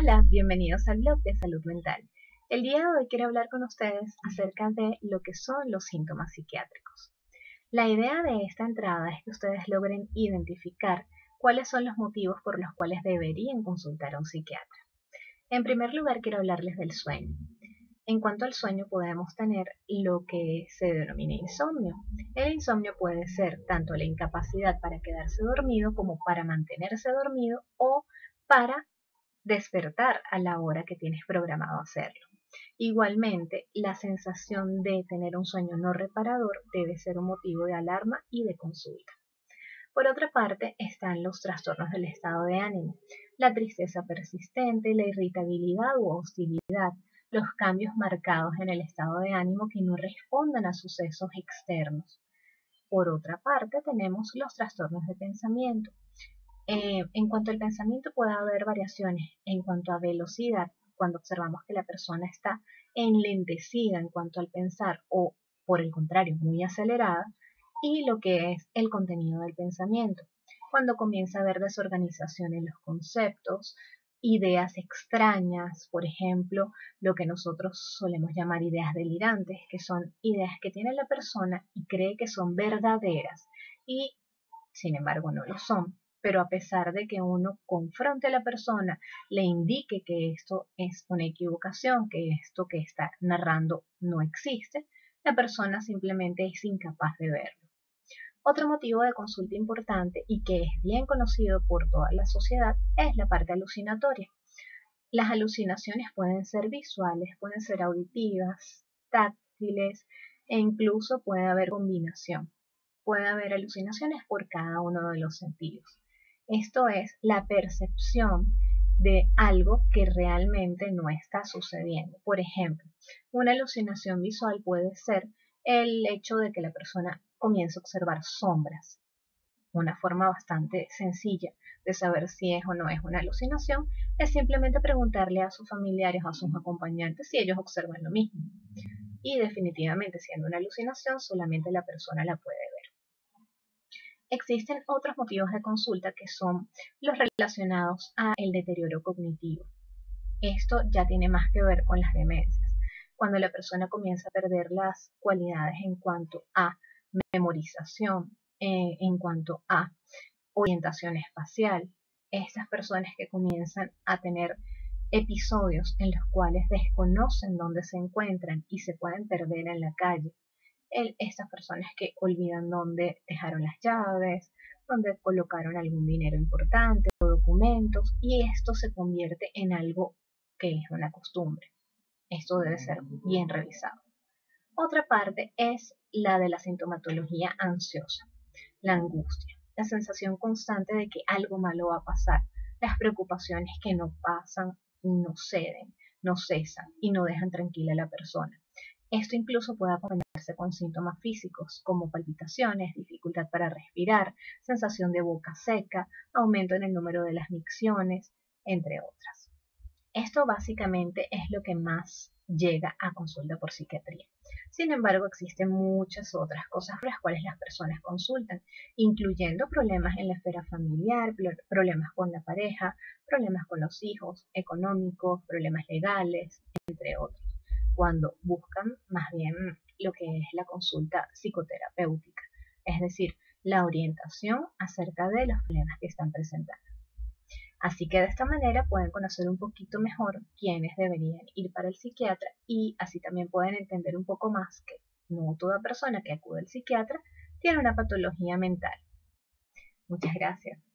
Hola, bienvenidos al blog de salud mental. El día de hoy quiero hablar con ustedes acerca de lo que son los síntomas psiquiátricos. La idea de esta entrada es que ustedes logren identificar cuáles son los motivos por los cuales deberían consultar a un psiquiatra. En primer lugar, quiero hablarles del sueño. En cuanto al sueño, podemos tener lo que se denomina insomnio. El insomnio puede ser tanto la incapacidad para quedarse dormido como para mantenerse dormido o para despertar a la hora que tienes programado hacerlo. Igualmente, la sensación de tener un sueño no reparador debe ser un motivo de alarma y de consulta. Por otra parte, están los trastornos del estado de ánimo, la tristeza persistente, la irritabilidad u hostilidad, los cambios marcados en el estado de ánimo que no responden a sucesos externos. Por otra parte, tenemos los trastornos de pensamiento. Eh, en cuanto al pensamiento puede haber variaciones en cuanto a velocidad, cuando observamos que la persona está enlentecida en cuanto al pensar o, por el contrario, muy acelerada, y lo que es el contenido del pensamiento, cuando comienza a haber desorganización en los conceptos, ideas extrañas, por ejemplo, lo que nosotros solemos llamar ideas delirantes, que son ideas que tiene la persona y cree que son verdaderas y sin embargo no lo son. Pero a pesar de que uno confronte a la persona, le indique que esto es una equivocación, que esto que está narrando no existe, la persona simplemente es incapaz de verlo. Otro motivo de consulta importante y que es bien conocido por toda la sociedad es la parte alucinatoria. Las alucinaciones pueden ser visuales, pueden ser auditivas, táctiles e incluso puede haber combinación. Puede haber alucinaciones por cada uno de los sentidos. Esto es la percepción de algo que realmente no está sucediendo. Por ejemplo, una alucinación visual puede ser el hecho de que la persona comienza a observar sombras. Una forma bastante sencilla de saber si es o no es una alucinación es simplemente preguntarle a sus familiares o a sus acompañantes si ellos observan lo mismo. Y definitivamente siendo una alucinación solamente la persona la puede. Existen otros motivos de consulta que son los relacionados a el deterioro cognitivo. Esto ya tiene más que ver con las demencias, cuando la persona comienza a perder las cualidades en cuanto a memorización, eh, en cuanto a orientación espacial. Estas personas que comienzan a tener episodios en los cuales desconocen dónde se encuentran y se pueden perder en la calle. Estas personas que olvidan dónde dejaron las llaves, dónde colocaron algún dinero importante o documentos y esto se convierte en algo que es una costumbre. Esto debe ser bien revisado. Otra parte es la de la sintomatología ansiosa, la angustia, la sensación constante de que algo malo va a pasar, las preocupaciones que no pasan, no ceden, no cesan y no dejan tranquila a la persona. Esto incluso puede con síntomas físicos como palpitaciones, dificultad para respirar, sensación de boca seca, aumento en el número de las micciones, entre otras. Esto básicamente es lo que más llega a consulta por psiquiatría. Sin embargo, existen muchas otras cosas por las cuales las personas consultan, incluyendo problemas en la esfera familiar, problemas con la pareja, problemas con los hijos, económicos, problemas legales, entre otros, cuando buscan más bien lo que es la consulta psicoterapéutica, es decir, la orientación acerca de los problemas que están presentando. Así que de esta manera pueden conocer un poquito mejor quiénes deberían ir para el psiquiatra y así también pueden entender un poco más que no toda persona que acude al psiquiatra tiene una patología mental. Muchas gracias.